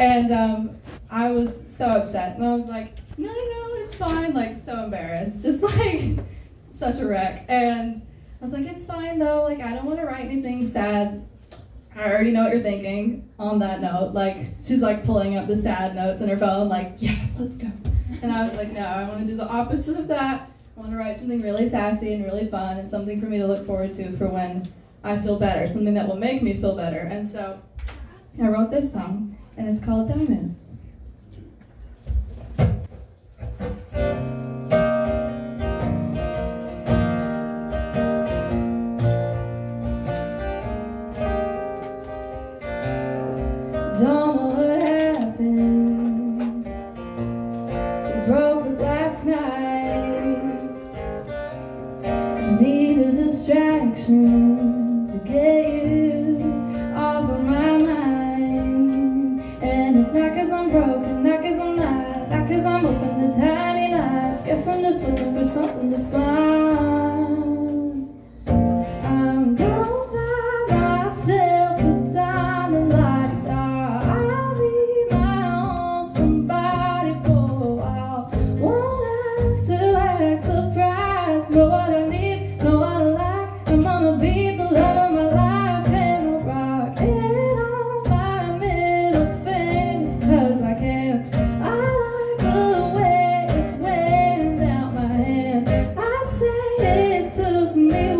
And um, I was so upset. And I was like, no, no, no, it's fine. Like, so embarrassed. Just like, such a wreck. And I was like, it's fine though. Like, I don't want to write anything sad. I already know what you're thinking on that note. Like, she's like pulling up the sad notes in her phone, like, yes, let's go. And I was like, no, I want to do the opposite of that. I want to write something really sassy and really fun and something for me to look forward to for when I feel better, something that will make me feel better. And so I wrote this song, and it's called Diamond. Don't know what happened. We broke up last night. Need a distraction Not cause I'm broken, I say it